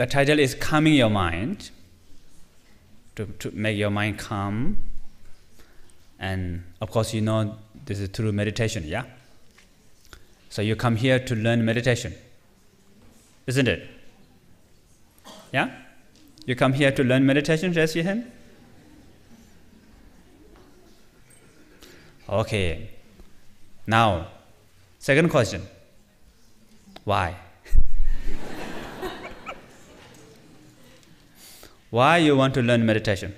the title is Calming Your Mind, to, to make your mind calm. And of course, you know this is through meditation, yeah? So you come here to learn meditation, isn't it? Yeah? You come here to learn meditation, raise your hand. Okay. Now, second question. Why? Why you want to learn meditation?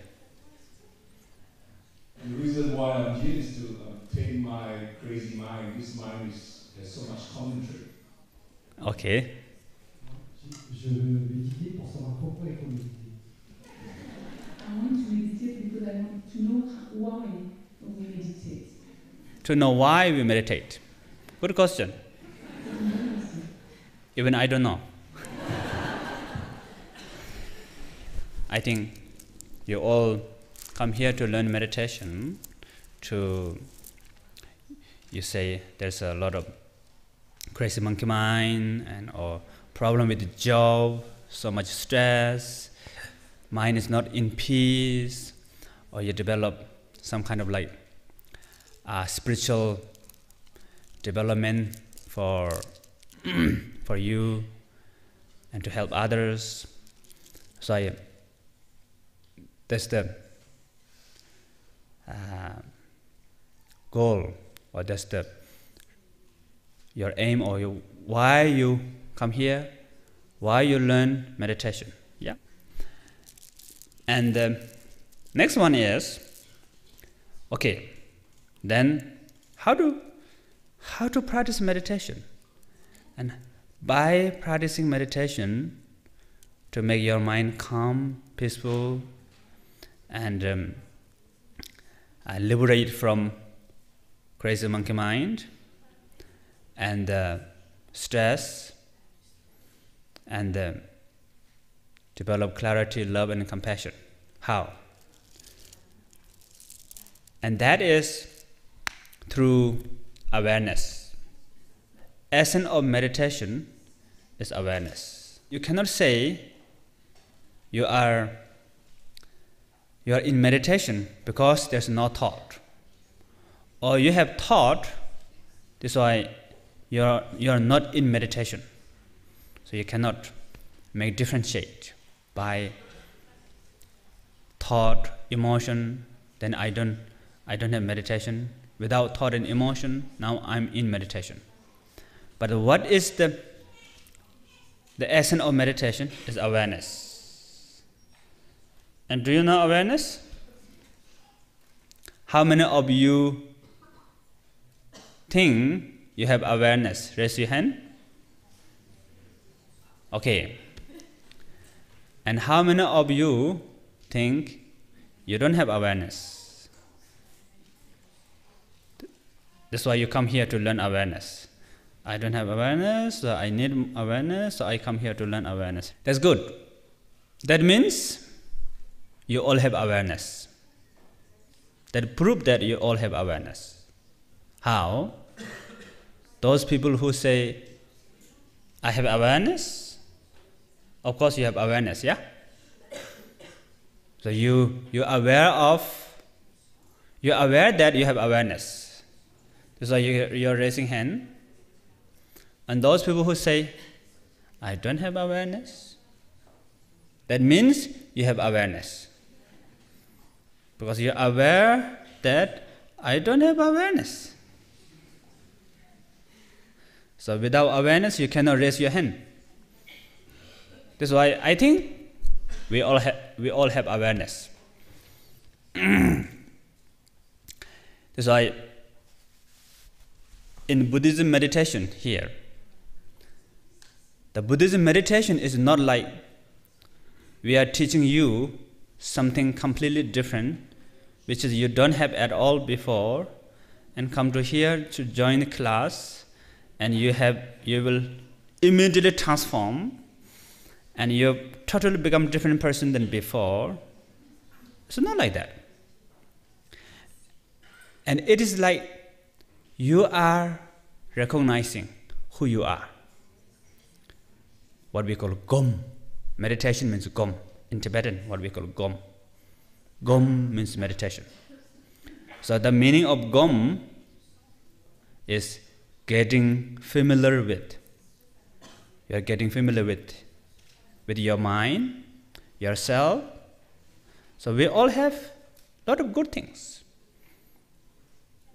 The reason why I'm here is to take my crazy mind. This mind is, has so much commentary. Okay. Je veux méditer pour savoir pourquoi il faut méditer. I want to meditate because I want to know why we meditate. To know why we meditate. Good question. Even I don't know. I think you all come here to learn meditation to you say there's a lot of crazy monkey mind and or problem with the job, so much stress, mind is not in peace, or you develop some kind of like uh, spiritual development for for you and to help others. So I, that's the uh, goal, or that's the your aim, or your, why you come here, why you learn meditation. Yeah. And the next one is, okay, then how to how to practice meditation, and by practicing meditation to make your mind calm, peaceful, and um, liberate from crazy monkey mind and uh, stress and uh, develop clarity, love, and compassion. How? And that is through awareness. Essence of meditation is awareness. You cannot say you are you are in meditation because there's no thought. Or you have thought, that's why you are, you are not in meditation. So you cannot make differentiate by thought, emotion, then I don't I don't have meditation. Without thought and emotion, now I'm in meditation. But what is the the essence of meditation is awareness. And do you know awareness? How many of you think you have awareness? Raise your hand. Okay. And how many of you think you don't have awareness? That's why you come here to learn awareness. I don't have awareness, so I need awareness, so I come here to learn awareness. That's good. That means you all have awareness. That prove that you all have awareness. How? Those people who say, I have awareness, of course you have awareness, yeah? So you you're aware of you're aware that you have awareness. So you, you're raising hand. And those people who say, I don't have awareness, that means you have awareness. Because you're aware that I don't have awareness. So without awareness, you cannot raise your hand. That's why I think we all, ha- we all have awareness. That's why in Buddhism meditation here, the Buddhism meditation is not like we are teaching you something completely different, which is you don't have at all before, and come to here to join the class, and you have you will immediately transform, and you totally become different person than before. It's not like that. And it is like you are recognizing who you are what we call gom Meditation means gom. In Tibetan, what we call gom. Gom means meditation. So the meaning of gom is getting familiar with. You are getting familiar with with your mind, yourself. So we all have a lot of good things.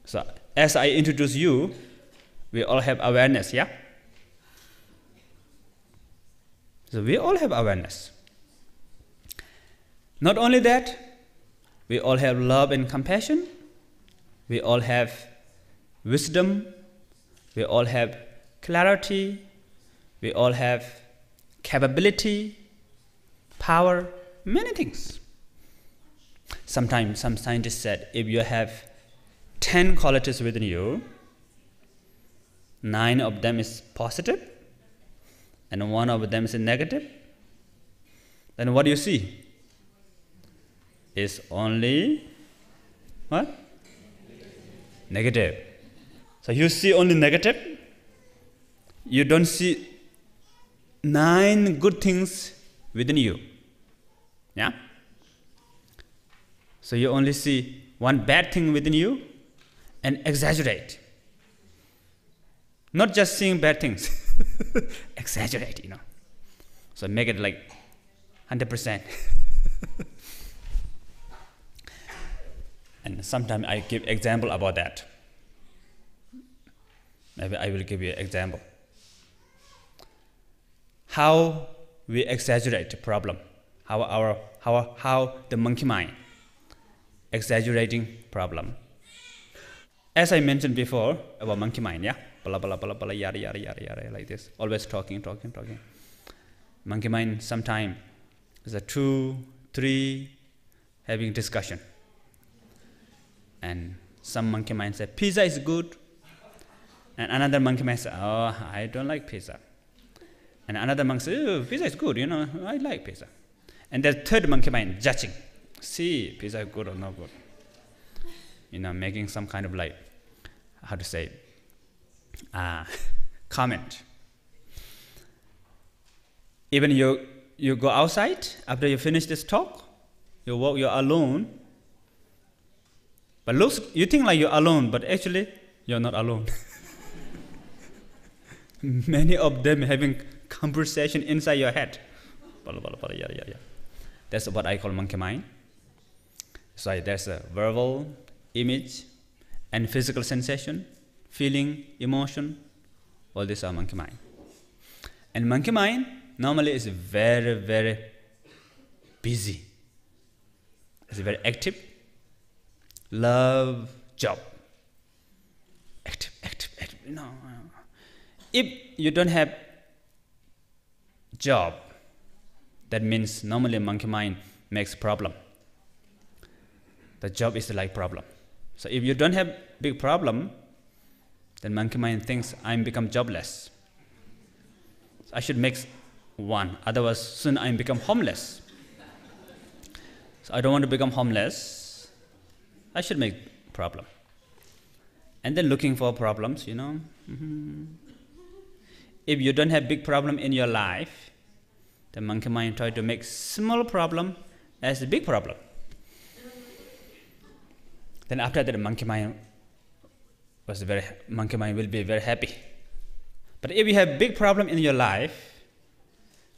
So as I introduce you, we all have awareness, yeah? So we all have awareness. Not only that, we all have love and compassion. We all have wisdom. We all have clarity. We all have capability, power, many things. Sometimes some scientists said if you have 10 qualities within you, nine of them is positive and one of them is negative, then what do you see? Is only what? Negative. So you see only negative, you don't see nine good things within you. Yeah? So you only see one bad thing within you and exaggerate. Not just seeing bad things, exaggerate, you know. So make it like 100%. and sometimes I give example about that. Maybe I will give you an example. How we exaggerate the problem, how our how how the monkey mind exaggerating problem. As I mentioned before about monkey mind, yeah, blah blah blah blah yada yada yada yada like this, always talking, talking, talking. Monkey mind sometime is a two, three, having discussion, and some monkey mind say pizza is good, and another monkey mind say, oh, I don't like pizza. And another monk says, oh, pizza is good, you know, I like pizza. And the third monkey mind judging, see, pizza is good or not good. You know, making some kind of like, how to say, uh, comment. Even you, you go outside, after you finish this talk, you walk, you're alone. But looks, you think like you're alone, but actually, you're not alone. Many of them having conversation inside your head. Yeah, yeah, yeah. That's what I call monkey mind. So there's a verbal, image, and physical sensation, feeling, emotion. All these are monkey mind. And monkey mind normally is very, very busy. It's very active. Love, job. Active, active, active. No. If you don't have job, that means normally monkey mind makes problem. The job is like problem. So if you don't have big problem, then monkey mind thinks I'm become jobless. So I should make one, otherwise soon I'm become homeless. So I don't want to become homeless. I should make problem. And then looking for problems, you know. Mm-hmm. If you don't have big problem in your life, the monkey mind try to make small problem as a big problem. Then after that, the monkey mind was very monkey mind will be very happy. But if you have big problem in your life,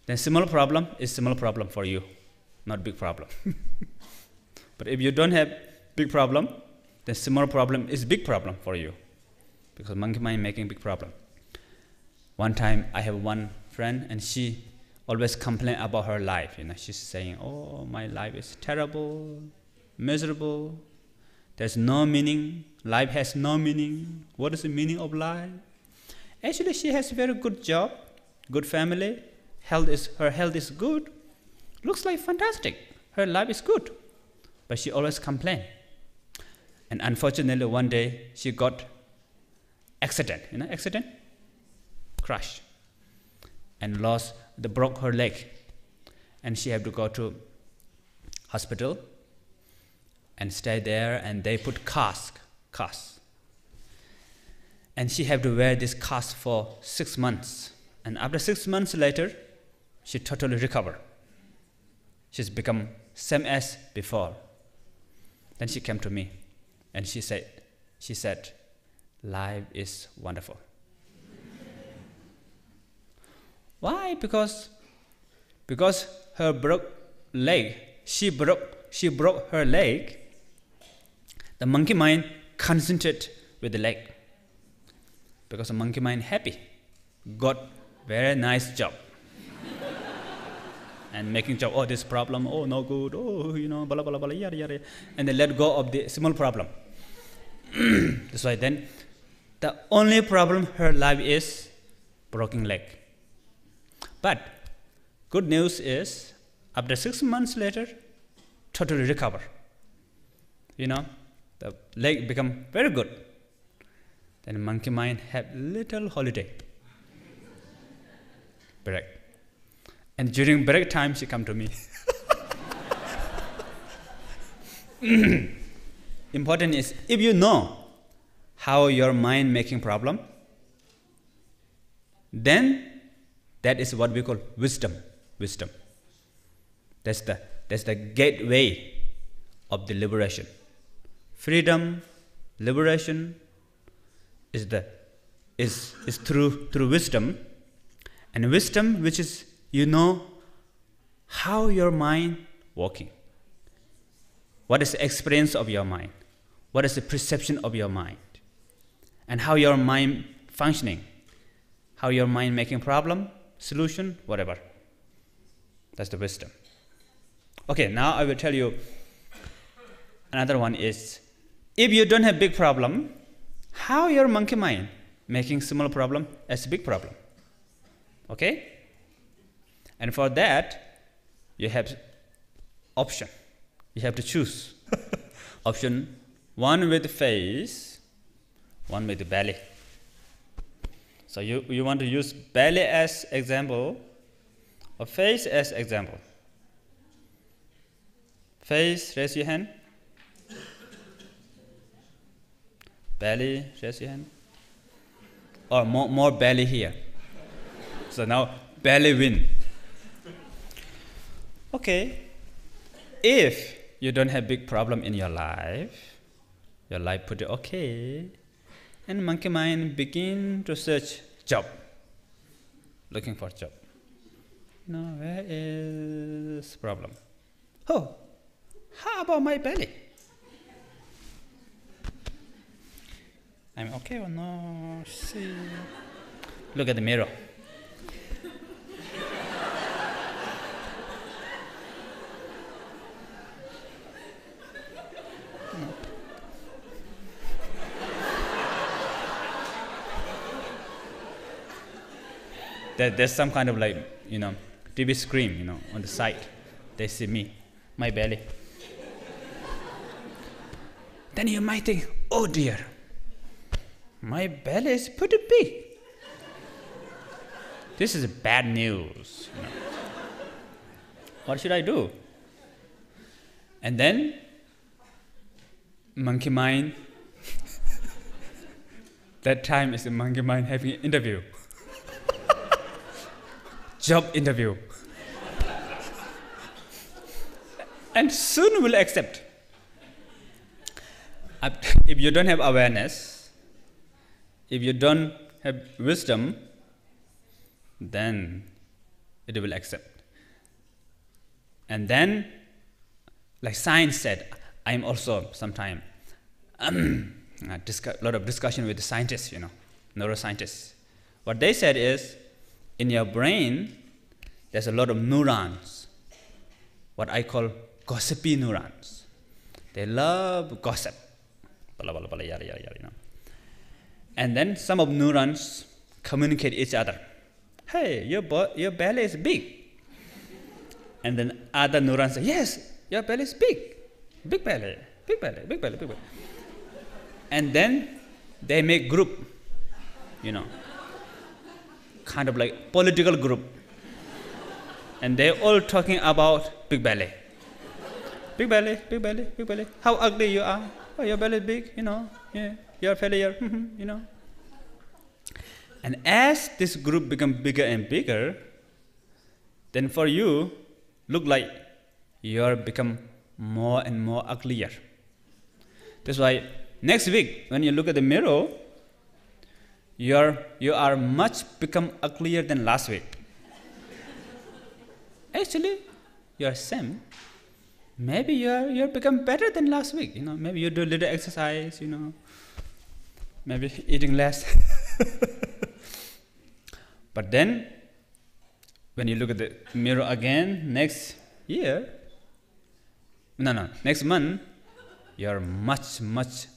then small problem is small problem for you, not big problem. but if you don't have big problem, then small problem is big problem for you, because monkey mind making big problem. One time I have one friend and she always complain about her life. You know, she's saying, "Oh, my life is terrible, miserable. There's no meaning. Life has no meaning. What is the meaning of life?" Actually, she has a very good job, good family. Health is her health is good. Looks like fantastic. Her life is good, but she always complain. And unfortunately, one day she got accident. You know, accident, crash, and lost the broke her leg. And she had to go to hospital and stay there and they put cast cast and she had to wear this cast for six months. And after six months later she totally recovered. She's become same as before. Then she came to me and she said, she said, life is wonderful. Why? Because because her broke leg, she broke she broke her leg. The monkey mind concentrated with the leg. Because the monkey mind happy, got very nice job. and making job, oh this problem, oh no good, oh you know, blah blah blah, yada yada, and they let go of the small problem. That's why then the only problem her life is broken leg. But good news is after six months later, totally recover. You know, the leg become very good. Then monkey mind have little holiday. Break. And during break time she come to me. Important is if you know how your mind making problem, then that is what we call wisdom. Wisdom. That's the, that's the gateway of the liberation. Freedom, liberation is, the, is, is through, through wisdom. And wisdom, which is you know how your mind working. What is the experience of your mind? What is the perception of your mind? And how your mind functioning? How your mind making problem, solution, whatever. That's the wisdom. Okay, now I will tell you another one is if you don't have big problem, how your monkey mind making small problem as a big problem? Okay? And for that, you have option. You have to choose. option one with face, one with belly. So you, you want to use belly as example or face as example. Face, raise your hand. Belly, raise your hand. Oh, or more, more belly here. So now belly win. Okay. If you don't have big problem in your life, your life pretty okay, and monkey mind begin to search job, looking for job. Now where is problem? Oh, how about my belly? I'm okay or no? See. Look at the mirror. There, there's some kind of like, you know, TV screen, you know, on the side. They see me, my belly. then you might think, oh dear, my belly is pretty big. This is bad news. You know. What should I do? And then, monkey mind. that time is the monkey mind having an interview job interview. and soon will accept. If you don't have awareness, if you don't have wisdom, then it will accept. And then, like science said, I'm also sometime um, a lot of discussion with the scientists, you know, neuroscientists. What they said is, in your brain, there's a lot of neurons, what I call gossipy neurons. They love gossip. Blah, blah, blah, yada, yada, yada, you know. And then some of neurons communicate each other. Hey, your, bo- your belly is big. And then other neurons say, yes, your belly is big. Big belly, big belly, big belly, big belly. And then they make group, you know, kind of like political group and they're all talking about big belly. Big belly, big belly, big belly. How ugly you are. Oh, your belly is big, you know. Yeah, you're a failure, mm-hmm, you know. And as this group become bigger and bigger, then for you, look like you're become more and more uglier. That's why next week when you look at the mirror, you're you are much become uglier than last week. Actually, you're same. Maybe you're you're become better than last week. You know, maybe you do little exercise. You know, maybe eating less. but then, when you look at the mirror again next year, no, no, next month, you're much, much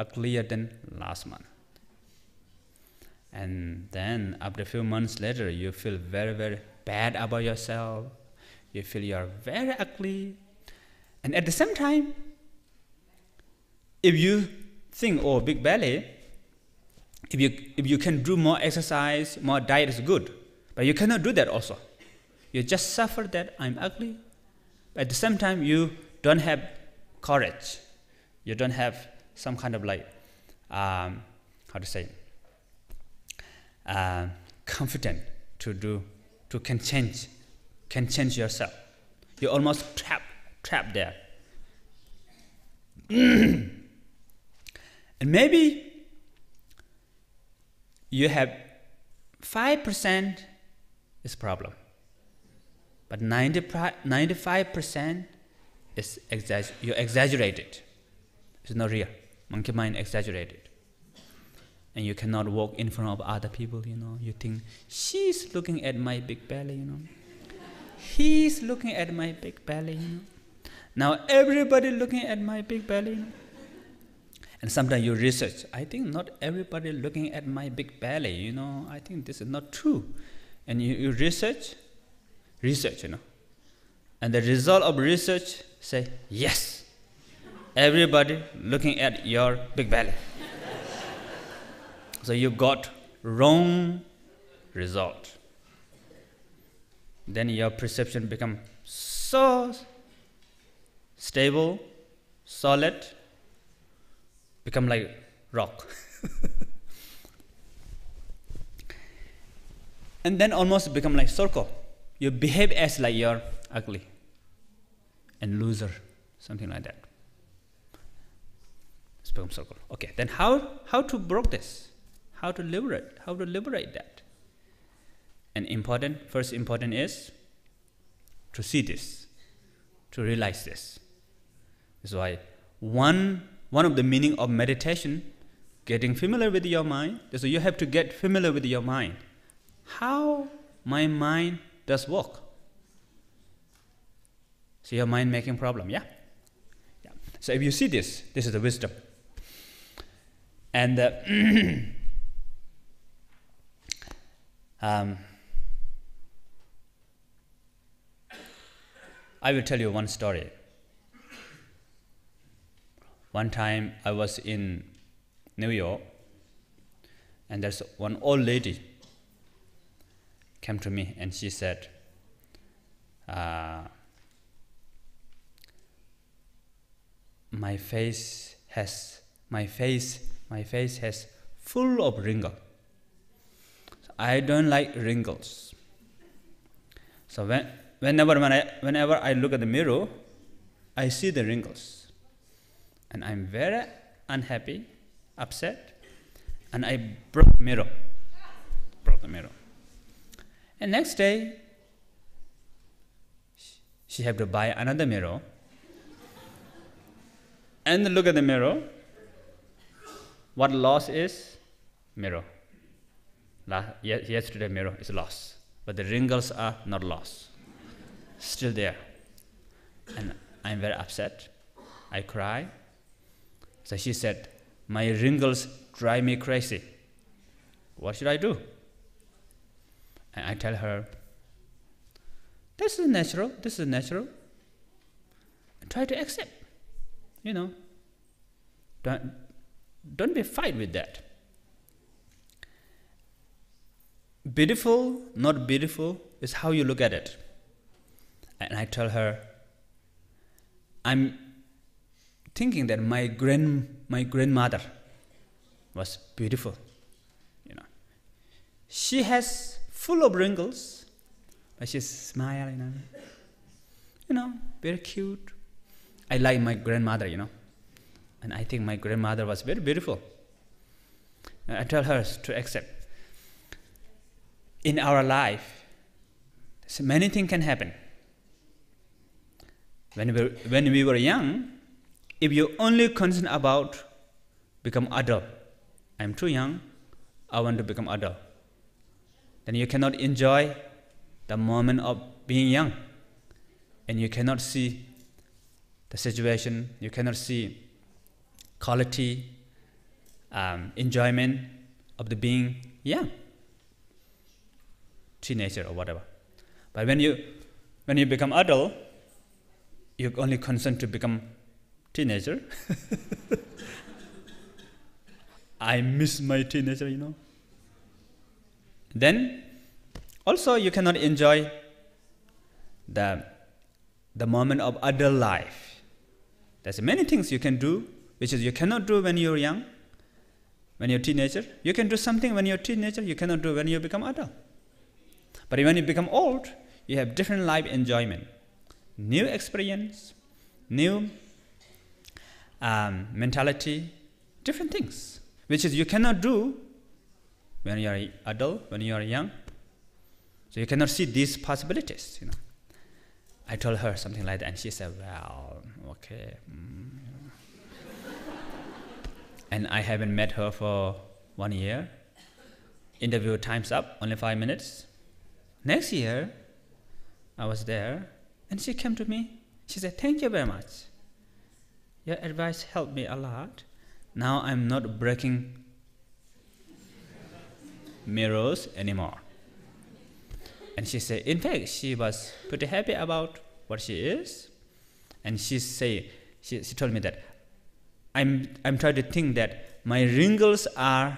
uglier than last month. And then, after a few months later, you feel very, very bad about yourself. You feel you're very ugly. And at the same time, if you think, oh, big belly, if you, if you can do more exercise, more diet is good. But you cannot do that also. You just suffer that I'm ugly. At the same time, you don't have courage. You don't have some kind of like, um, how to say, uh, confident to do, to can change, can change yourself. You're almost trapped, trapped there. and maybe you have 5% is problem. But 90, 95% is exagger- you exaggerate it. It's not real. Monkey mind exaggerated. And you cannot walk in front of other people, you know. You think, she's looking at my big belly, you know. He's looking at my big belly, you know. Now everybody looking at my big belly. You know? And sometimes you research. I think not everybody looking at my big belly, you know. I think this is not true. And you, you research, research, you know. And the result of research say, yes, everybody looking at your big belly. So you got wrong result. Then your perception become so stable, solid, become like rock. and then almost become like circle. You behave as like you're ugly and loser, something like that. It's become circle. Okay, then how how to break this? How to liberate? How to liberate that? And important, first important is to see this, to realize this. That's why one one of the meaning of meditation, getting familiar with your mind. So you have to get familiar with your mind. How my mind does work. So your mind making problem, yeah? yeah. So if you see this, this is the wisdom. And uh, um, I will tell you one story. One time I was in New York, and there's one old lady came to me and she said, uh, "My face has my face my face has full of wrinkles. I don't like wrinkles. So when, whenever when I, whenever I look at the mirror, I see the wrinkles." and I'm very unhappy, upset, and I broke mirror. Broke the mirror. And next day, she had to buy another mirror. And look at the mirror. What loss is? Mirror. Yesterday mirror is lost, but the wrinkles are not lost. Still there. And I'm very upset. I cry. So she said, My wrinkles drive me crazy. What should I do? And I tell her, This is natural, this is natural. Try to accept. You know. Don't, don't be fight with that. Beautiful, not beautiful, is how you look at it. And I tell her, I'm thinking that my grand my grandmother was beautiful. You know, she has full of wrinkles, but she's smiling. You know, you know very cute. I like my grandmother, you know. And I think my grandmother was very beautiful. I tell her to accept. In our life, so many things can happen. When we, when we were young, if you only concern about become adult, I'm too young, I want to become adult, then you cannot enjoy the moment of being young, and you cannot see the situation, you cannot see quality, um, enjoyment of the being young, teenager or whatever. But when you when you become adult, you only concern to become teenager. I miss my teenager, you know. Then also you cannot enjoy the the moment of adult life. There's many things you can do which is you cannot do when you're young, when you're teenager. You can do something when you're teenager, you cannot do when you become adult. But when you become old, you have different life enjoyment, new experience, new um, mentality, different things, which is you cannot do when you are adult, when you are young. So you cannot see these possibilities, you know. I told her something like that, and she said, "Well, okay." Mm. and I haven't met her for one year. Interview time's up, only five minutes. Next year, I was there, and she came to me. She said, "Thank you very much. Your advice helped me a lot. Now I'm not breaking mirrors anymore." And she said, in fact, she was pretty happy about what she is. And she say, she, she told me that I'm, I'm trying to think that my wrinkles are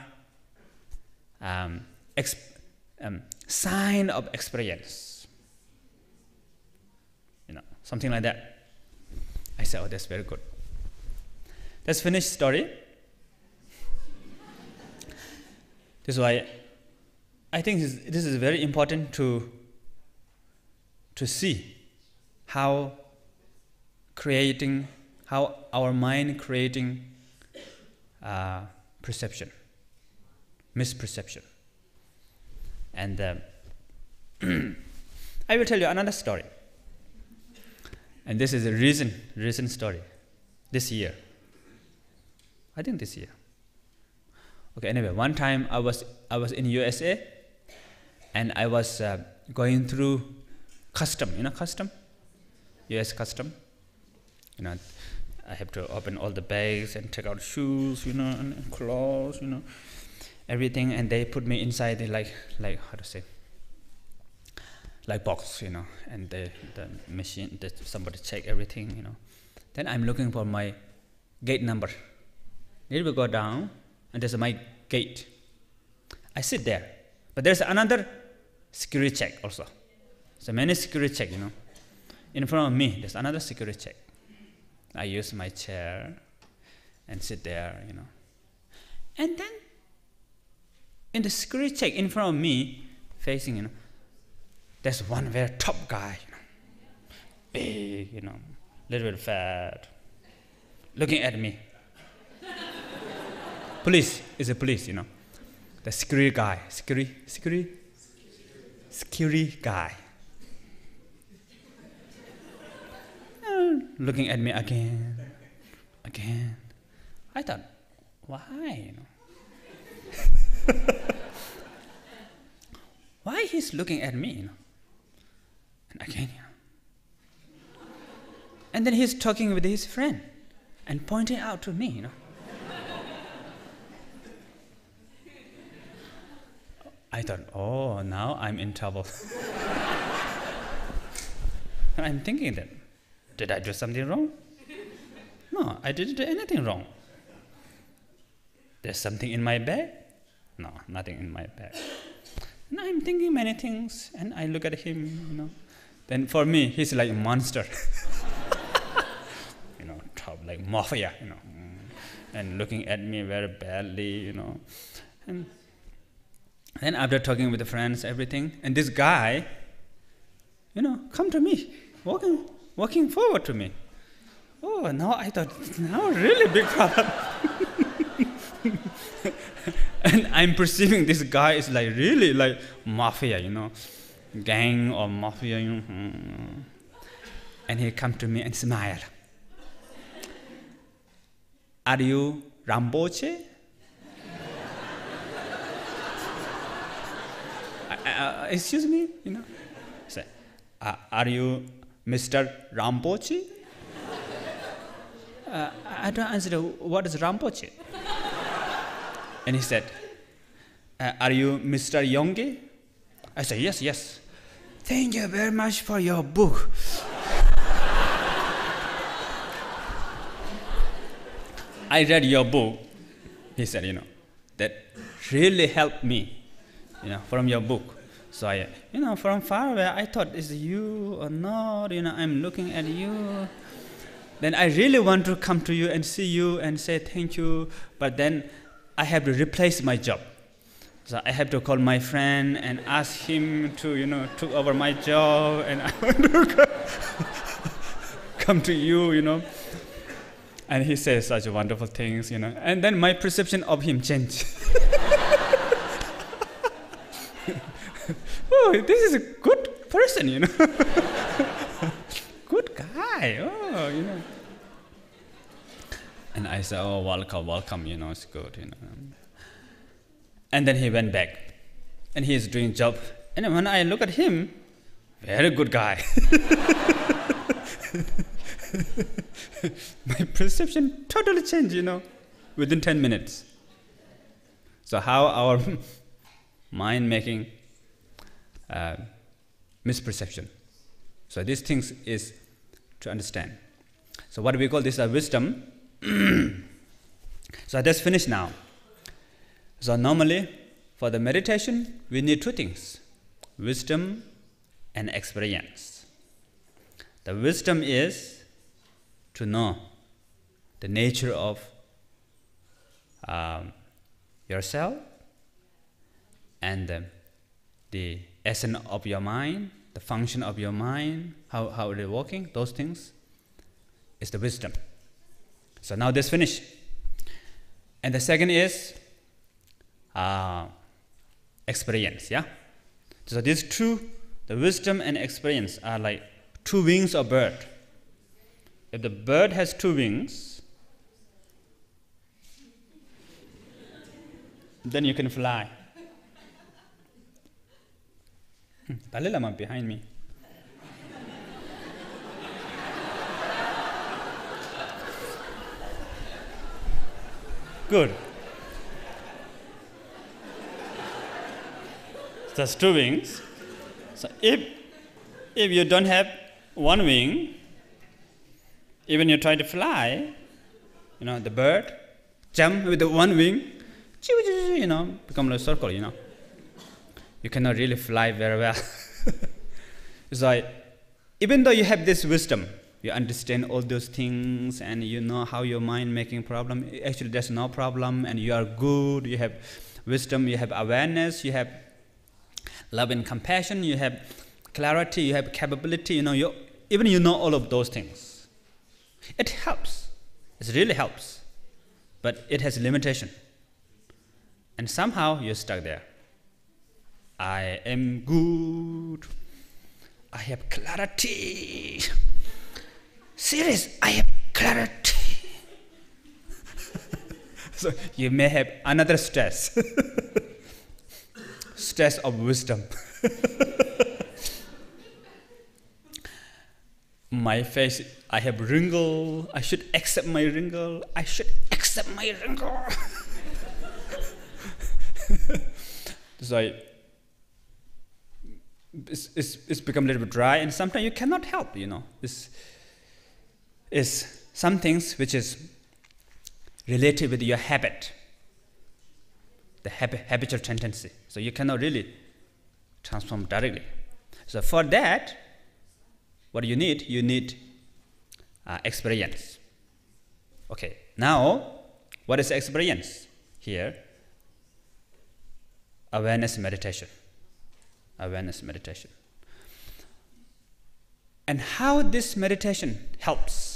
um, exp, um, sign of experience. You know, something like that. I said, oh, that's very good. Let's finish story. this is why I think this, is very important to, to see how creating, how our mind creating uh, perception, misperception. And uh, I will tell you another story. And this is a recent, recent story. This year. I think this year. Okay, anyway, one time I was, I was in USA and I was uh, going through custom, you know, custom, U.S. custom. You know, I have to open all the bags and take out shoes, you know, and clothes, you know, everything, and they put me inside the like, like how to say, like box, you know, and the the machine, the, somebody check everything, you know. Then I'm looking for my gate number. Need to go down, and there's my gate. I sit there, but there's another security check also. So many security check, you know. In front of me, there's another security check. I use my chair and sit there, you know. And then in the security check in front of me, facing, you know, there's one very top guy, you know, big, you know, little bit fat, looking at me. police is a police, you know. The security guy, security, security, security guy. Uh, looking at me again, again. I thought, why? You know? why he's looking at me? And again, you. And then he's talking with his friend and pointing out to me, you know. I thought, oh, now I'm in trouble. and I'm thinking that, did I do something wrong? No, I didn't do anything wrong. There's something in my bag? No, nothing in my bag. And I'm thinking many things, and I look at him, you know. Then for me, he's like a monster. you know, like mafia, you know, mm. and looking at me very badly, you know. And then after talking with the friends, everything, and this guy, you know, come to me, walking walking forward to me. Oh, now I thought, now really big problem. and I'm perceiving this guy is like really like mafia, you know, gang or mafia. You know. And he come to me and smile. Are you Ramboche? Uh, excuse me, you know. Say, uh, are you Mr. Rampoche? Uh, I don't answer. What is Rampoche? And he said, uh, Are you Mr. Yongey? I said, Yes, yes. Thank you very much for your book. I read your book. He said, You know, that really helped me, you know, from your book. So I, you know, from far away, I thought, is you or not? You know, I'm looking at you. Then I really want to come to you and see you and say thank you, but then I have to replace my job. So I have to call my friend and ask him to, you know, took over my job, and I want to come, to you, you know. And he says such wonderful things, you know. And then my perception of him changed. oh, this is a good person, you know. good guy. Oh, you know. And I said, oh, welcome, welcome, you know, it's good, you know. And then he went back. And he is doing job. And when I look at him, very good guy. My perception totally changed, you know, within 10 minutes. So how our mind making uh, misperception. So these things is to understand. So what we call this a wisdom. so that's finished now. So normally for the meditation we need two things: wisdom and experience. The wisdom is to know the nature of um, yourself and the, the essence of your mind, the function of your mind, how, how it is working, those things is the wisdom. So now this finish. And the second is uh, experience, yeah? So these two, the wisdom and experience are like two wings of bird. If the bird has two wings, then you can fly. Hmm, Dalai Lama behind me. Good. That's two wings. So if if you don't have one wing, even you try to fly, you know, the bird jump with the one wing, you know, become a circle, you know. You cannot really fly very well. like, even though you have this wisdom, you understand all those things and you know how your mind making problem, actually there's no problem and you are good, you have wisdom, you have awareness, you have love and compassion, you have clarity, you have capability, you know, you, even you know all of those things. It helps. It really helps. But it has limitation. And somehow you're stuck there. I am good. I have clarity. Serious, I have clarity. so you may have another stress. stress of wisdom. my face, I have wrinkle. I should accept my wrinkle. I should accept my wrinkle. so I, it's, it's, it's become a little bit dry, and sometimes you cannot help, you know. It's, it's some things which is related with your habit, the hab- habitual tendency. So you cannot really transform directly. So for that, what you need, you need uh, experience. Okay, now what is experience? Here, awareness meditation. Awareness meditation. And how this meditation helps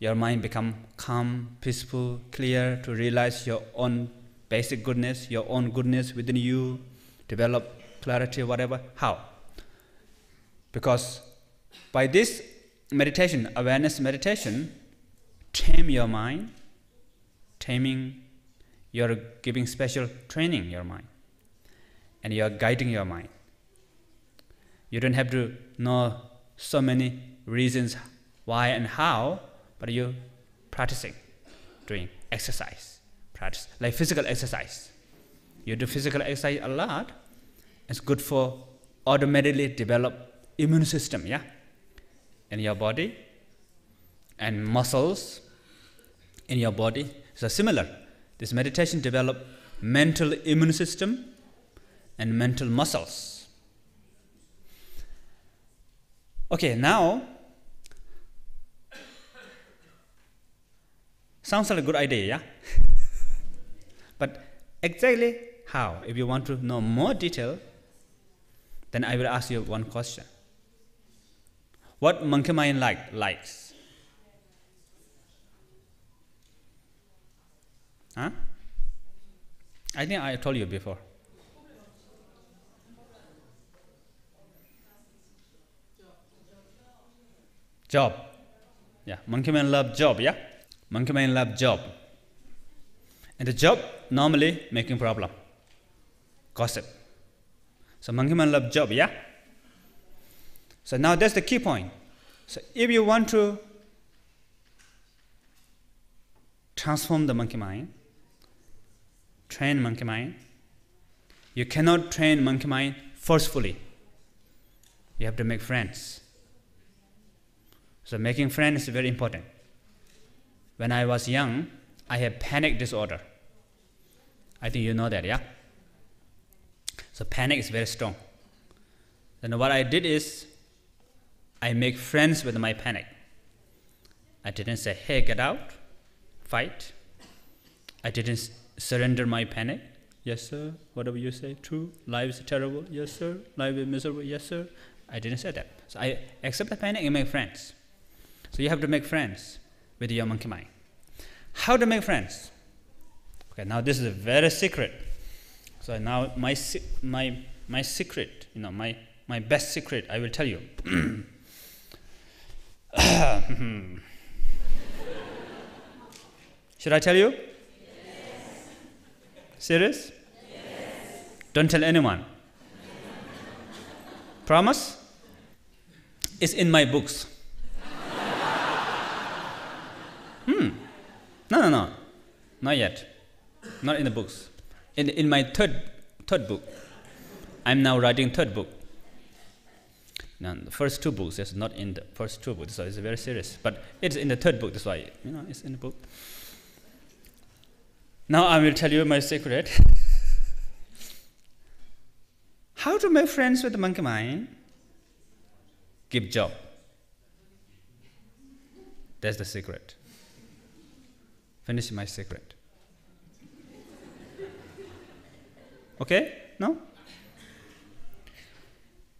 your mind become calm, peaceful, clear to realize your own basic goodness, your own goodness within you, develop clarity, whatever. How? Because by this meditation, awareness meditation, tame your mind, taming, you're giving special training your mind, and you're guiding your mind. You don't have to know so many reasons why and how, but you're practicing, doing exercise, practice, like physical exercise. You do physical exercise a lot, it's good for automatically develop immune system, yeah, in your body and muscles in your body. So similar, this meditation develop mental immune system and mental muscles. Okay, now sounds like a good idea, yeah? but exactly how? If you want to know more detail, then I will ask you one question. What monkey mind like likes? Huh? I think I told you before. Job. Yeah, monkey man love job, yeah? Monkey mind lab job. And the job normally making problem. Gossip. So monkey mind lab job, yeah? So now that's the key point. So if you want to transform the monkey mind, train monkey mind, you cannot train monkey mind forcefully. You have to make friends. So making friends is very important. When I was young, I had panic disorder. I think you know that, yeah? So panic is very strong. Then what I did is I make friends with my panic. I didn't say, hey, get out, fight. I didn't surrender my panic. Yes, sir. Whatever you say, true. Life is terrible. Yes, sir. Life is miserable. Yes, sir. I didn't say that. So I accept the panic and make friends. So you have to make friends with your monkey mind. How to make friends? Okay, now this is a very secret. So now my my my secret, you know, my my best secret, I will tell you. Should I tell you? Yes. Serious? Yes. Don't tell anyone. Promise? It's in my books. Hmm. No, no, no. Not yet. Not in the books. In, in my third, third book. I'm now writing third book. Now, the first two books, it's not in the first two books, so it's very serious. But it's in the third book, that's why, you know, it's in the book. Now I will tell you my secret. How to make friends with the monkey mind? Give job. That's the secret. Finish my secret. Okay? No?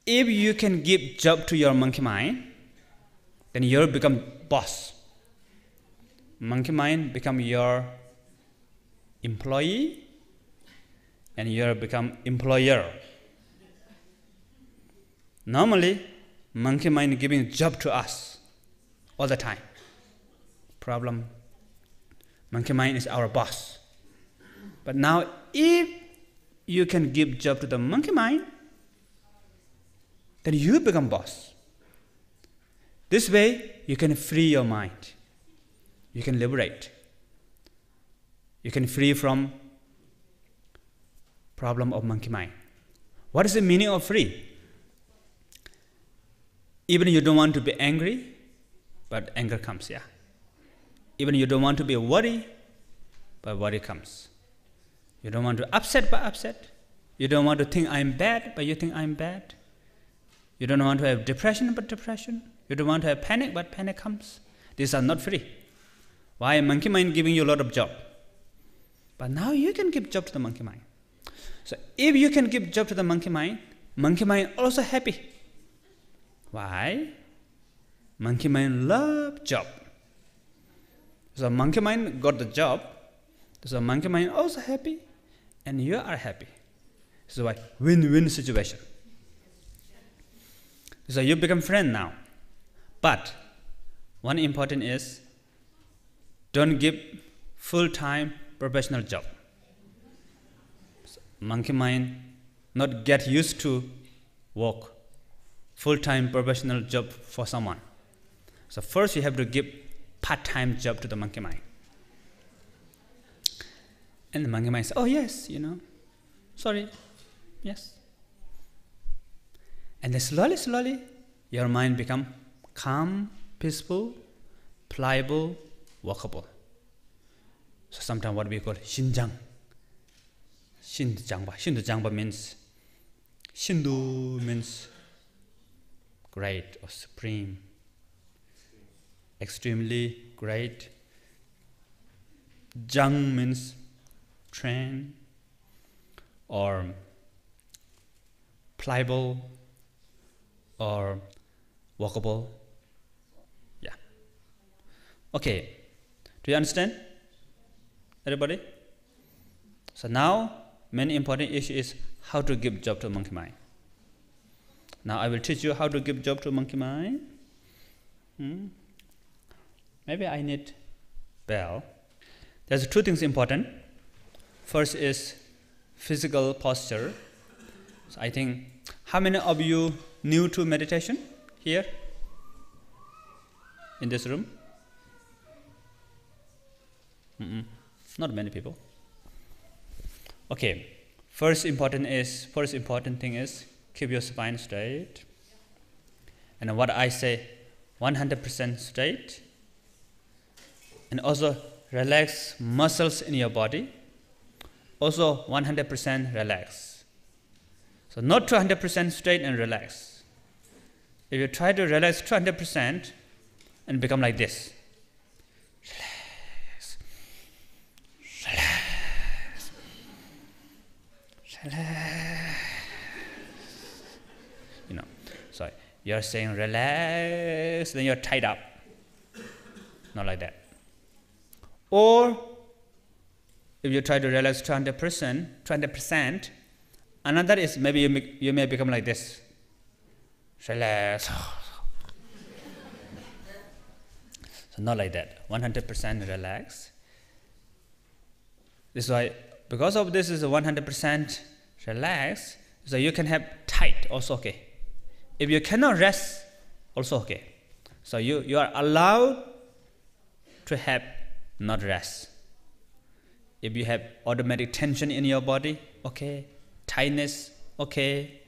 if you can give job to your monkey mind, then you'll become boss. Monkey mind become your employee, and you'll become employer. Normally, monkey mind giving job to us all the time. Problem. Monkey mind is our boss. But now, if you can give job to the monkey mind, then you become boss. This way, you can free your mind. You can liberate. You can free from problem of monkey mind. What is the meaning of free? Even you don't want to be angry, but anger comes, yeah. Even you don't want to be worried, but worry comes. You don't want to upset, but upset. You don't want to think I'm bad, but you think I'm bad. You don't want to have depression, but depression. You don't want to have panic, but panic comes. These are not free. Why? Monkey mind giving you a lot of job. But now you can give job to the monkey mind. So if you can give job to the monkey mind, monkey mind also happy. Why? monkey mind love job. So monkey mind got the job, so monkey mind also happy, and you are happy. So why win-win situation. So you become friend now. But one important is don't give full-time professional job. So monkey mind not get used to work full-time professional job for someone. So first you have to give part-time job to the monkey mind. And the monkey mind says, oh yes, you know, sorry, yes. And then slowly, slowly, your mind become calm, peaceful, pliable, workable. So sometimes what we call Shinjang. Shinjangba. Shinjangba means Shindu means great or supreme, extremely great. Jang means train or pliable or walkable. Yeah. Okay. Do you understand? Everybody? So now main important issue is how to give job to monkey mind. Now I will teach you how to give job to monkey mind. Hmm? Maybe I need bell. There's two things important. First is physical posture. So I think how many of you new to meditation here in this room? Mm-mm. Not many people. Okay. First important is first important thing is keep your spine straight. And what I say, 100% straight. And also relax muscles in your body. Also 100% relax. So not 200% straight and relax. If you try to relax 200% and become like this. Relax. Relax. Relax. You know, so you're saying relax, then you're tied up. Not like that. Or if you try to relax 200%, 200%, another is maybe you may, you may become like this. Relax. so not like that. 100% relax. This is why, because of this is 100% relax, so you can have tight also okay. If you cannot rest, also okay. So you, you are allowed to have not rest. If you have automatic tension in your body, okay. Tightness, okay.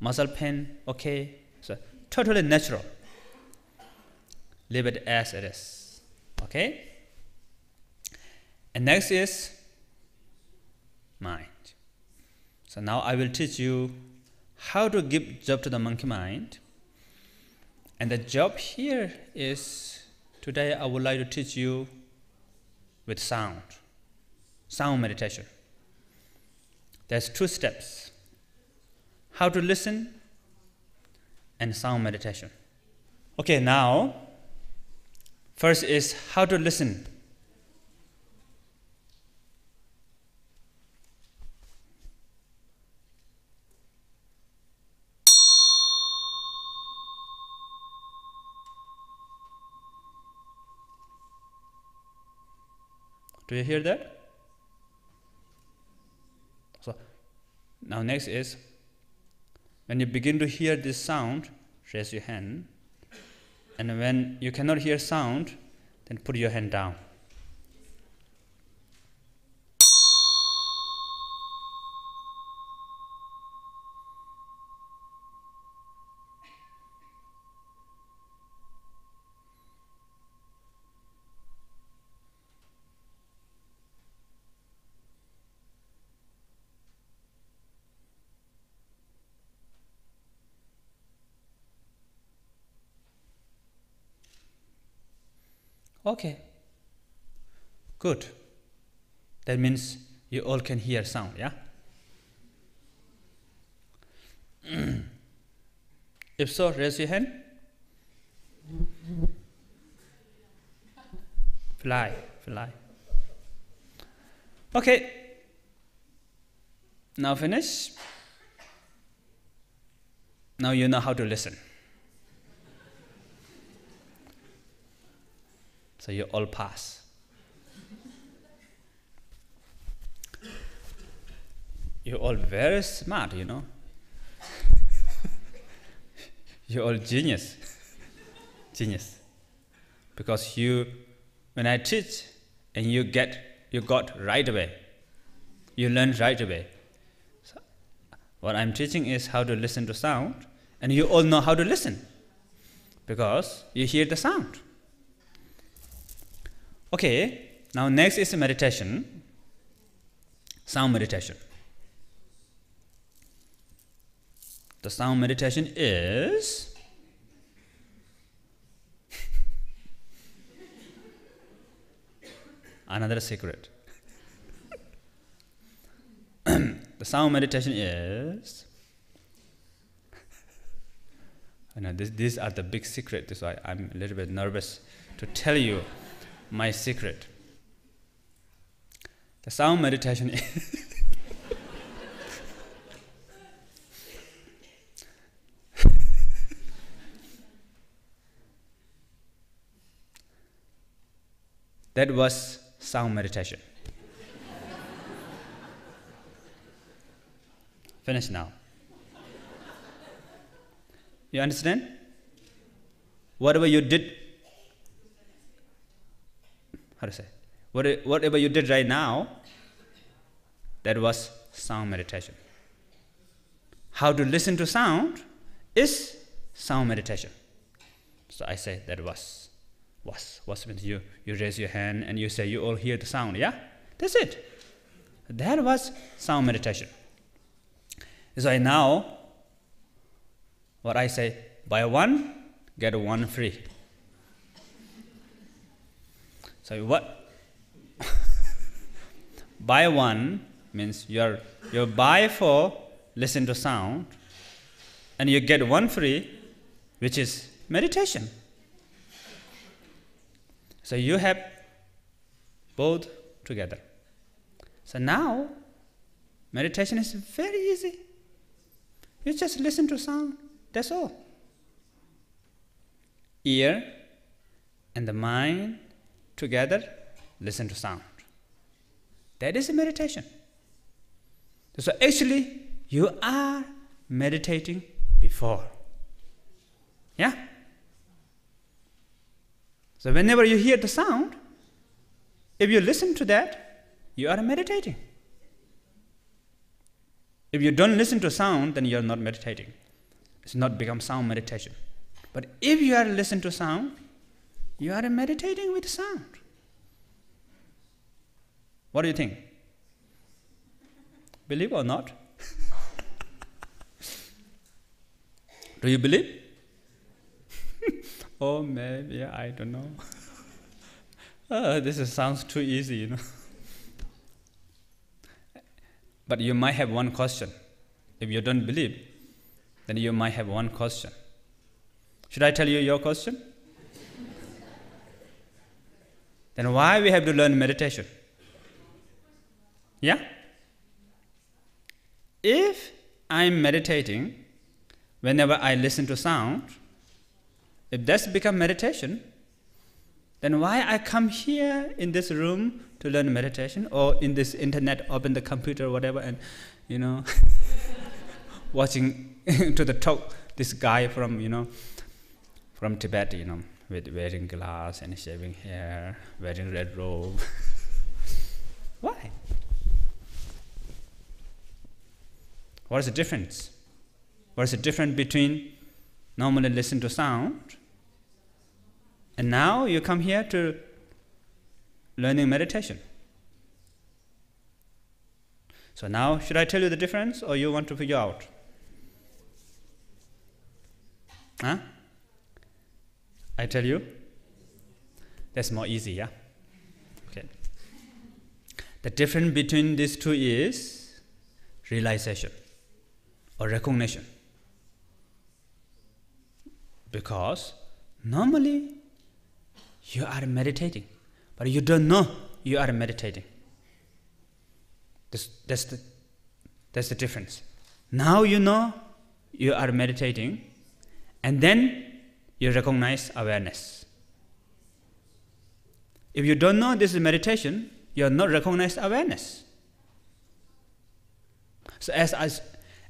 Muscle pain, okay. So totally natural. Leave it as it is. Okay? And next is mind. So now I will teach you how to give job to the monkey mind. And the job here is today I would like to teach you with sound, sound meditation. There's two steps how to listen and sound meditation. Okay, now, first is how to listen. Do you hear that? So, now next is when you begin to hear this sound, raise your hand. And when you cannot hear sound, then put your hand down. Okay. Good. That means you all can hear sound, yeah? if so, raise your hand. Fly, fly. Okay. Now finish. Now you know how to listen. So you all pass. You're all very smart, you know. You're all genius. genius. Because you, when I teach and you get, you got right away. You learn right away. So what I'm teaching is how to listen to sound, and you all know how to listen because you hear the sound. Okay, now next is meditation, sound meditation. The sound meditation is another secret. the sound meditation is I know this, these are the big secret. That's why I'm a little bit nervous to tell you my secret. The sound meditation that was sound meditation. Finish now. You understand? Whatever you did, how to say? What- Whatever you did right now, that was sound meditation. How to listen to sound is sound meditation. So I say that was. Was. Was means you, you raise your hand and you say you all hear the sound, yeah? That's it. That was sound meditation. So now what I say, buy one, get one free. So what? buy one means you're you buy for listen to sound, and you get one free, which is meditation. So you have both together. So now meditation is very easy. You just listen to sound. That's all. Ear and the mind together listen to sound. That is a meditation. So actually, you are meditating before. Yeah? So whenever you hear the sound, if you listen to that, you are meditating. If you don't listen to sound, then you are not meditating. It's not become sound meditation. But if you are listen to sound, you are meditating with sound. What do you think? Believe or not? do you believe? oh, maybe I don't know. oh, this is, sounds too easy, you know. but you might have one question. If you don't believe, then you might have one question. Should I tell you your question? Then why we have to learn meditation? Yeah? If I'm meditating, whenever I listen to sound, if that's become meditation, then why I come here in this room to learn meditation or in this internet, open the computer, whatever, and you know, watching to the talk this guy from you know from Tibet, you know, with wearing glass and shaving hair, wearing red robe. Why? What is the difference? What is the difference between normally listen to sound and now you come here to learning meditation? So now, should I tell you the difference or you want to figure out? Huh? I tell you? That's more easy, yeah? Okay. The difference between these two is realization or recognition. Because normally you are meditating, but you don't know you are meditating. This, that's, the, that's the difference. Now you know you are meditating, and then you recognize awareness. If you don't know this is meditation, you are not recognized awareness. So as I,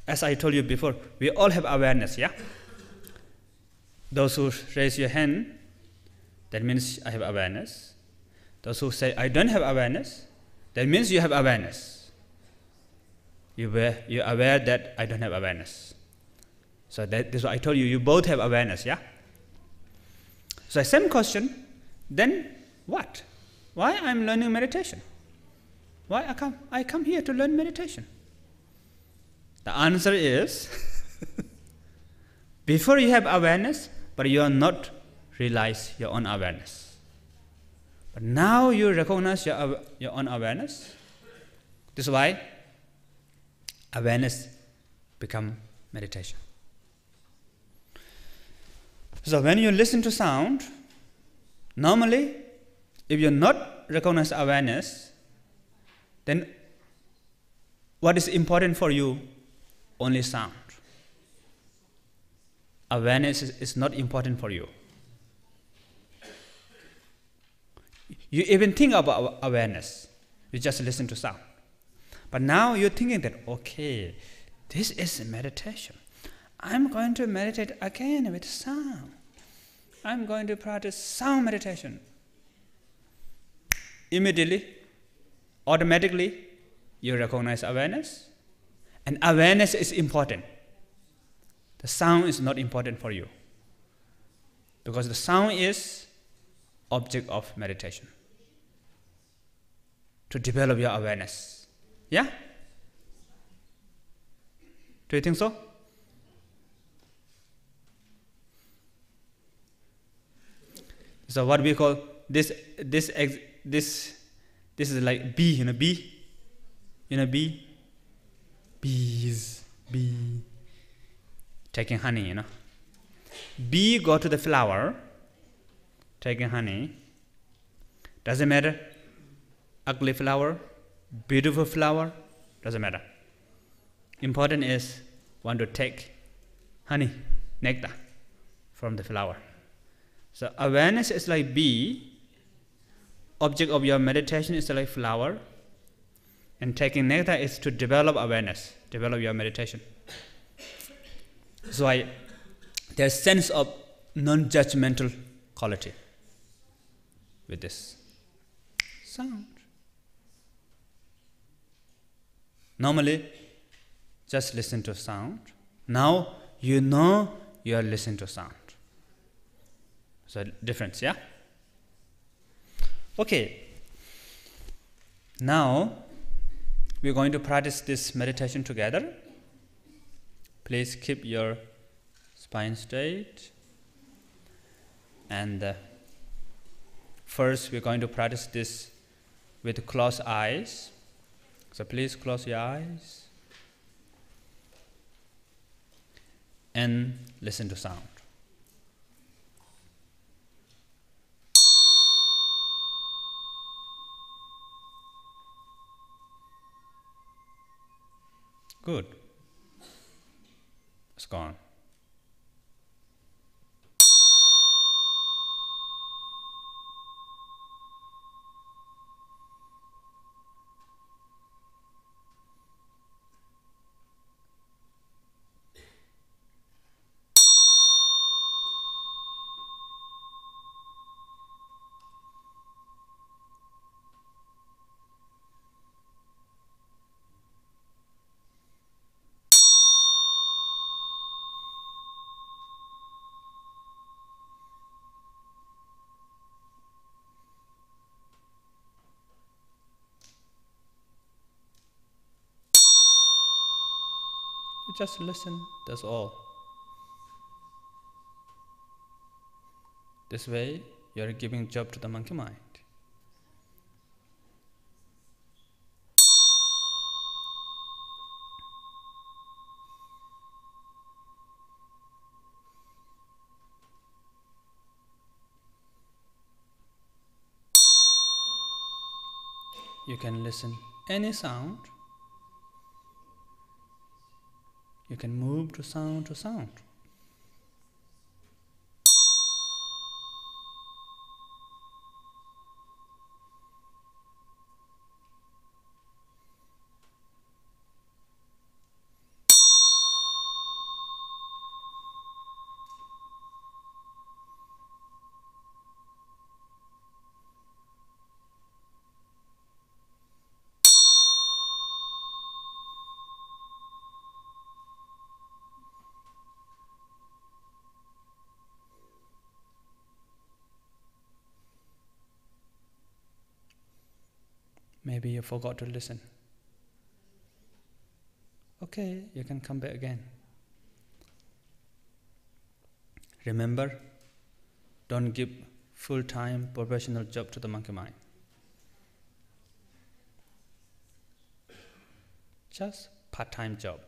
as I told you before, we all have awareness, yeah? Those who raise your hand, that means I have awareness. Those who say I don't have awareness, that means you have awareness. You were, you're aware that I don't have awareness. So that is what I told you, you both have awareness, yeah? So same question, then what? Why I'm learning meditation? Why I come I come here to learn meditation? The answer is before you have awareness, but you are not realize your own awareness. But now you recognize your, your own awareness. This is why awareness become meditation. So when you listen to sound, normally, if you're not recognize awareness, then what is important for you? Only sound. Awareness is, is not important for you. You even think about awareness. You just listen to sound. But now you're thinking that, okay, this is meditation. I'm going to meditate again with sound. I'm going to practice sound meditation. Immediately, automatically, you recognize awareness. And awareness is important. The sound is not important for you. Because the sound is object of meditation. To develop your awareness. Yeah? Do you think so? So what we call this this this this is like bee, you know, bee, you know, bee, bees, bee, taking honey, you know. Bee go to the flower, taking honey. Doesn't matter. Ugly flower, beautiful flower, doesn't matter. Important is want to take honey, nectar from the flower. So awareness is like bee. Object of your meditation is like flower. And taking nectar is to develop awareness, develop your meditation. So I, there's sense of non-judgmental quality with this sound. Normally, just listen to sound. Now you know you are listening to sound. So difference, yeah? Okay. Now we're going to practice this meditation together. Please keep your spine straight. And uh, first, we're going to practice this with closed eyes. So please close your eyes and listen to sound. Good. It's gone. Just listen, that's all. This way, you're giving job to the monkey mind. you can listen any sound. You can move to sound to sound. Maybe you forgot to listen. Okay, you can come back again. Remember, don't give full time professional job to the monkey mind. Just part time job.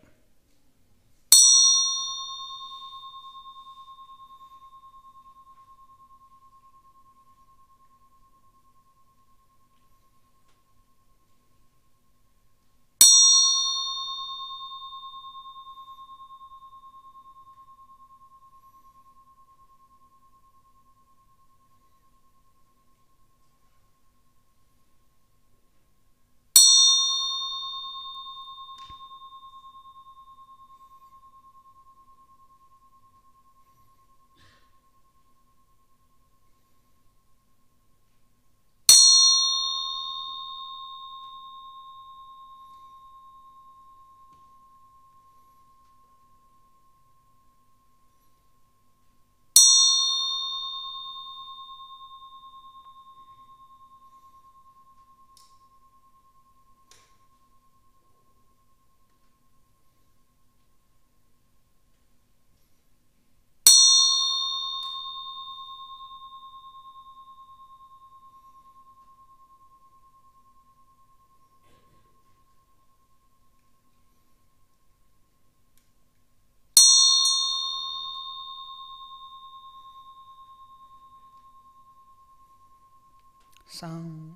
Sound.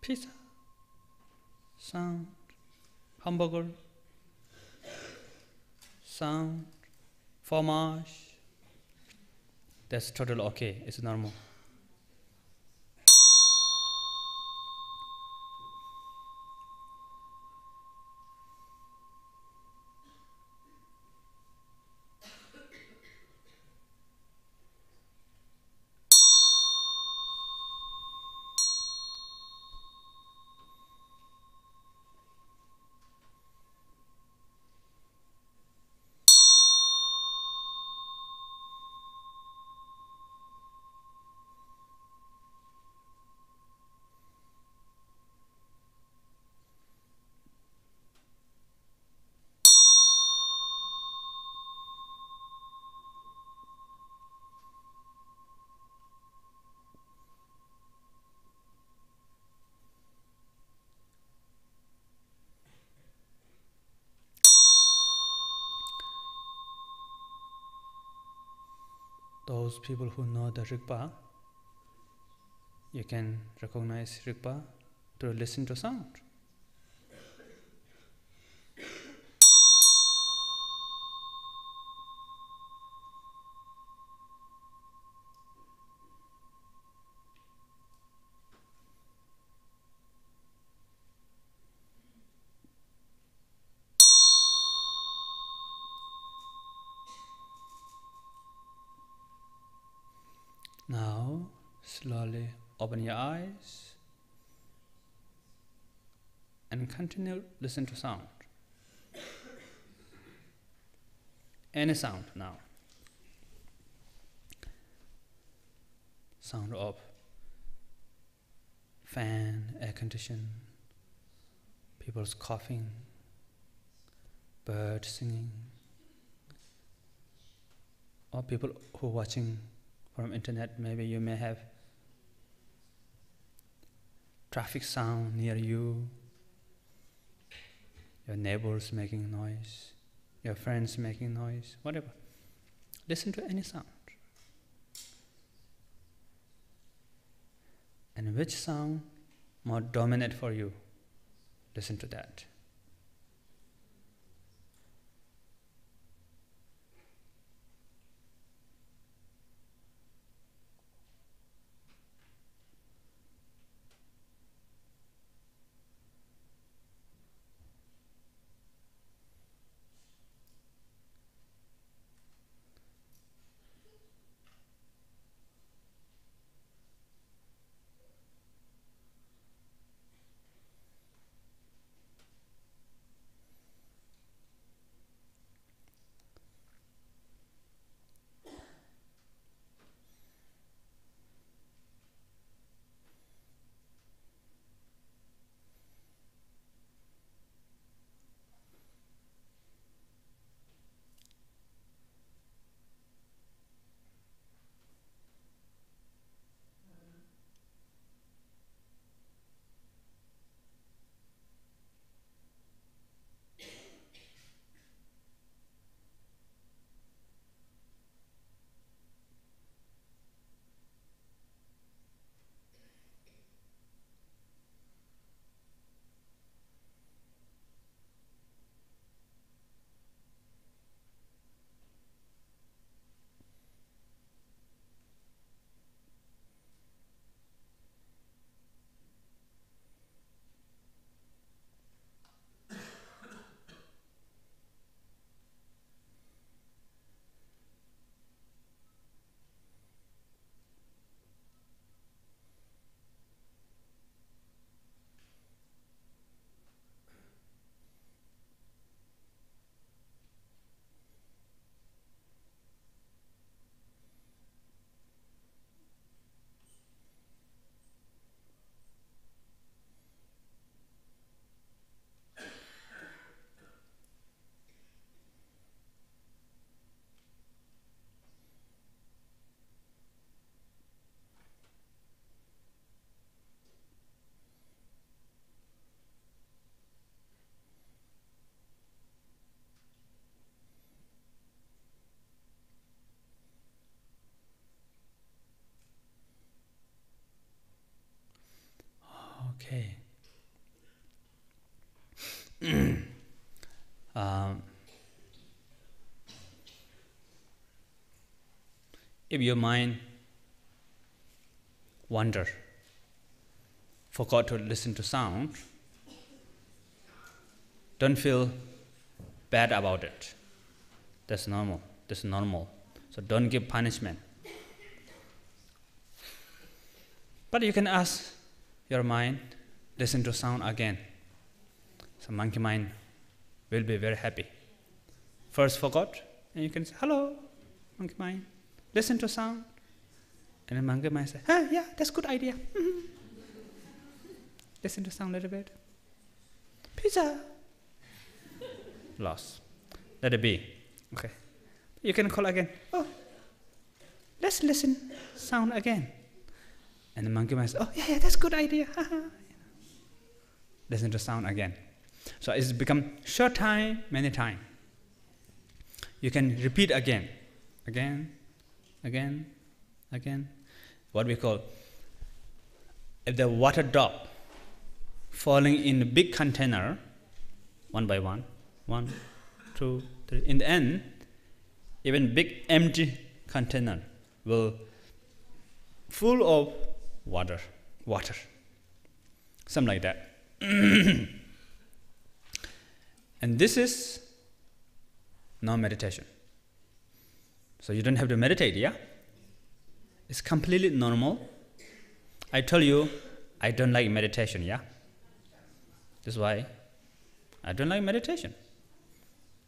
Pizza, sound. Hamburger, sound. Fromage. That's totally okay, it's normal. Those people who know the Rigpa, you can recognize Rigpa to listen to sound. Open your eyes and continue listen to sound. Any sound now. Sound of fan, air condition, people's coughing, birds singing, or people who are watching from internet maybe you may have traffic sound near you your neighbors making noise your friends making noise whatever. Listen to any sound. And which sound more dominant for you? Listen to that. Okay. um, if your mind wander, forgot to listen to sound, don't feel bad about it. That's normal. That's normal. So don't give punishment. But you can ask your mind, listen to sound again. So monkey mind will be very happy. First forgot, and you can say, hello, monkey mind, listen to sound. And then monkey mind say, ah, yeah, that's good idea. listen to sound a little bit. Pizza. Lost. Let it be. Okay. You can call again. Oh, let's listen sound again. And the monkey might say, oh, yeah, yeah, that's a good idea. Listen to sound again. So it's become short time, many time. You can repeat again, again, again, again. What we call, if the water drop falling in a big container, one by one, one, two, three. In the end, even big empty container will full of water, water, something like that. and this is no meditation. So you don't have to meditate, yeah? It's completely normal. I tell you, I don't like meditation, yeah? That's why I don't like meditation.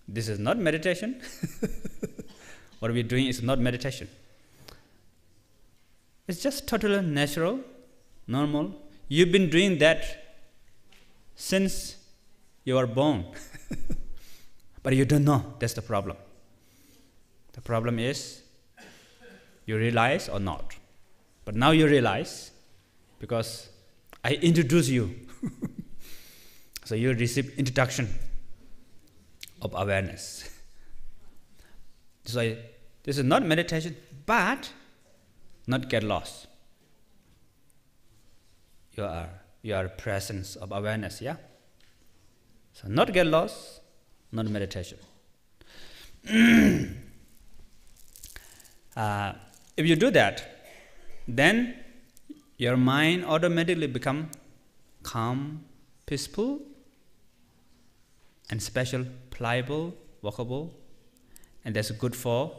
This is not meditation. what we're doing is not meditation. It's just totally natural, normal. You've been doing that since you were born. but you don't know. That's the problem. The problem is you realize or not. But now you realize because I introduce you. so you receive introduction of awareness. So this is not meditation, but not get lost. You are you are presence of awareness, yeah? So, not get lost, not meditation. uh, if you do that, then your mind automatically become calm, peaceful, and special, pliable, workable, and that's good for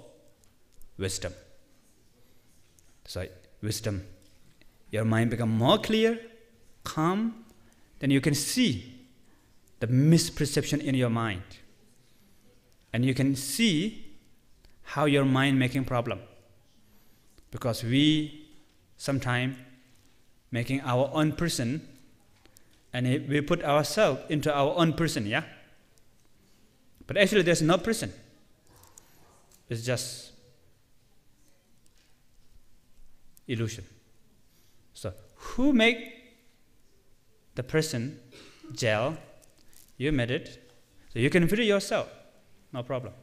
wisdom. So wisdom, your mind become more clear, calm, then you can see the misperception in your mind, and you can see how your mind making problem, because we sometimes making our own person, and we put ourselves into our own person, yeah. But actually, there's no person. It's just illusion. So, who make the person gel? You made it. So you can feel it yourself. No problem.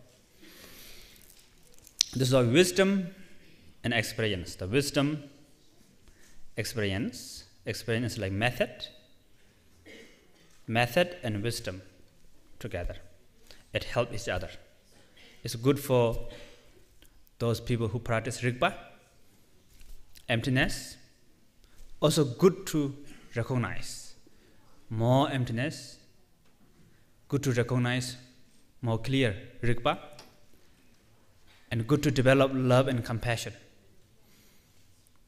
This is our wisdom and experience. The wisdom, experience. Experience is like method. Method and wisdom together. It helps each other. It's good for those people who practice Rigpa, emptiness. Also good to recognize more emptiness, good to recognize more clear Rigpa, and good to develop love and compassion.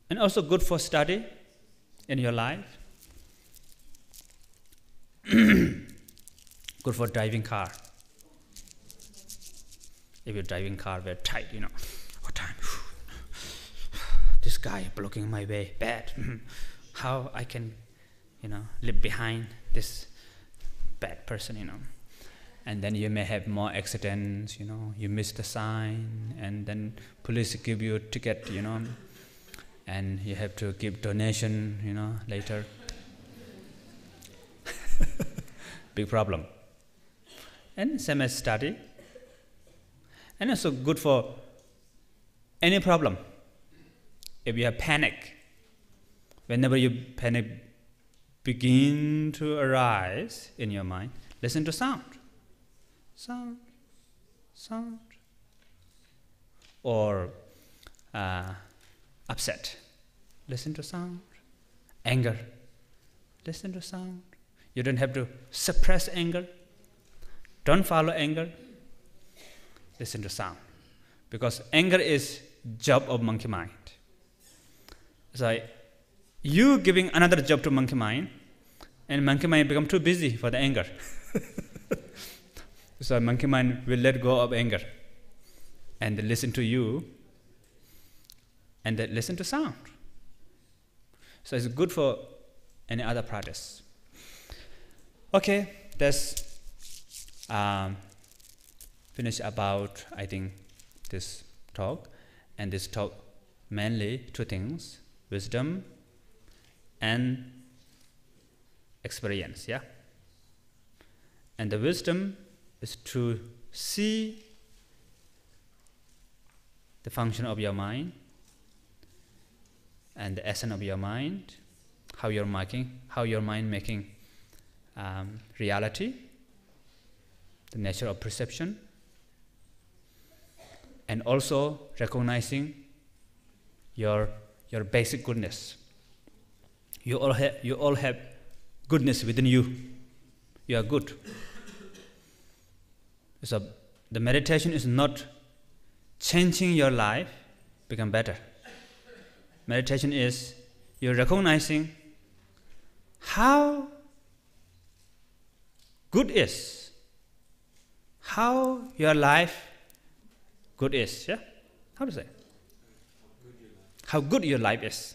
And also good for study in your life. good for driving car if you're driving car very tight, you know? This guy blocking my way, bad. How I can, you know, live behind this bad person, you know. And then you may have more accidents, you know, you miss the sign, and then police give you a ticket, you know, and you have to give donation, you know, later. Big problem. And same as study, and also good for any problem. If you have panic, whenever you panic begin to arise in your mind, listen to sound. Sound, sound. Or uh, upset, listen to sound. Anger, listen to sound. You don't have to suppress anger. Don't follow anger listen to sound. Because anger is job of monkey mind. So you giving another job to monkey mind, and monkey mind become too busy for the anger. so monkey mind will let go of anger and listen to you and listen to sound. So it's good for any other practice. Okay, that's um, finish about, I think, this talk. And this talk mainly two things wisdom and experience, yeah? And the wisdom is to see the function of your mind and the essence of your mind, how you're making, how your mind making um, reality, the nature of perception, and also recognizing your, your basic goodness. You all, have, you all have goodness within you. You are good. So the meditation is not changing your life, become better. Meditation is you're recognizing how good is, how your life good is. Yeah? How to say? How good your life is.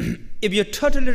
if you're totally